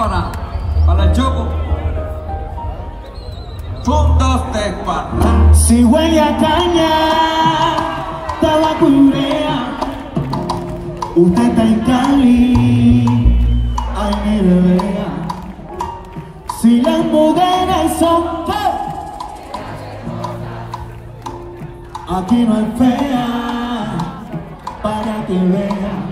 para, para el choco. Un, dos, tres, cuatro. Si huele a caña, urea, usted está en Cali, ay mire vea. Si las mujeres son ¿qué? aquí no hay fea, para que vea.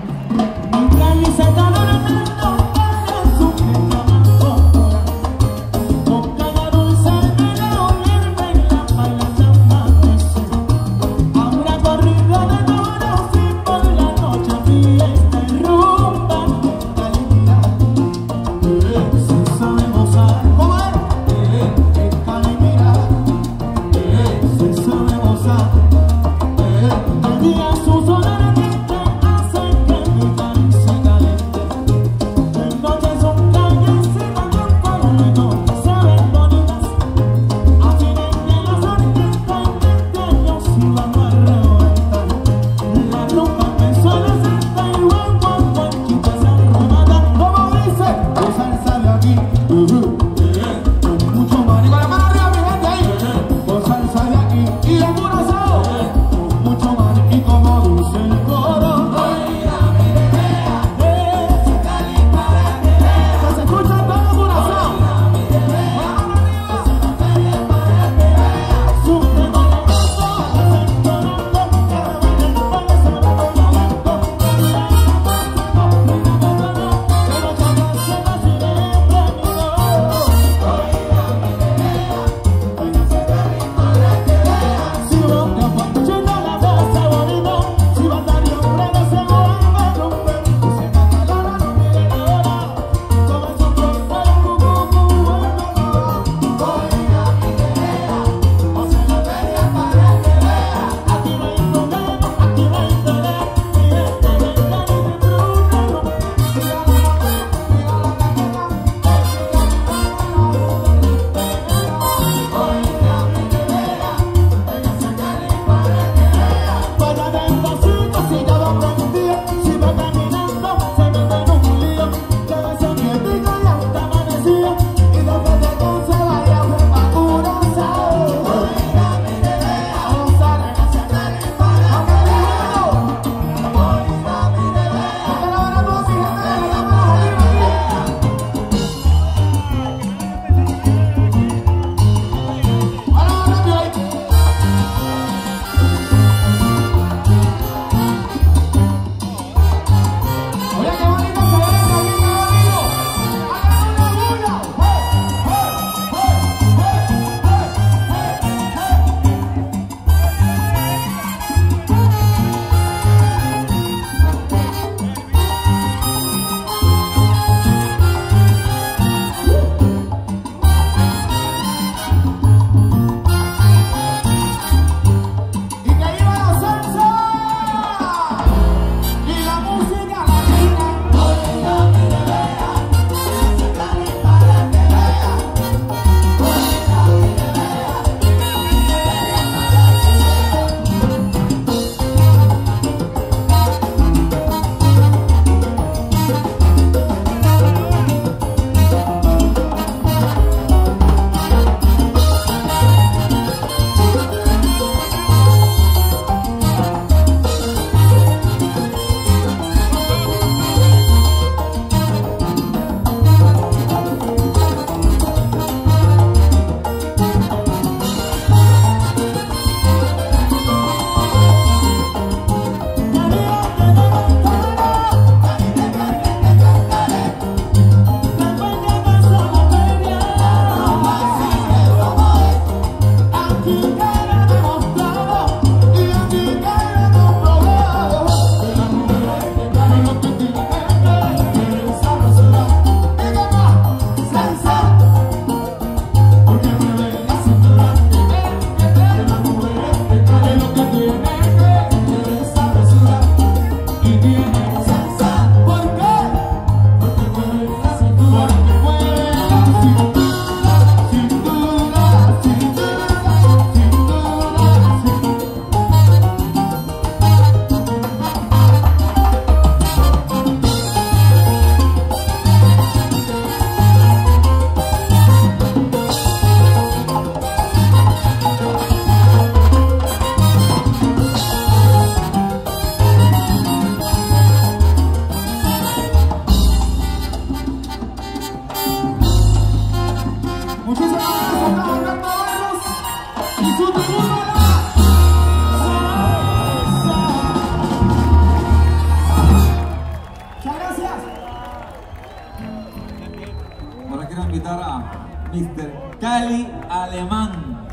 Ahora quiero invitar a Mr. Cali Alemán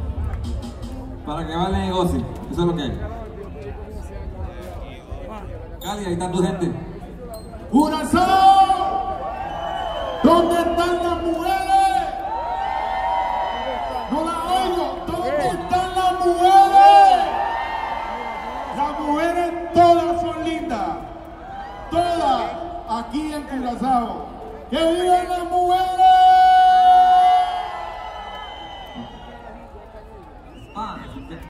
para que vaya el negocio. Eso es lo que hay. Cali, ahí está tu gente. ¡Una sola! aquí en Curazao. ¡Que vivan las mujeres!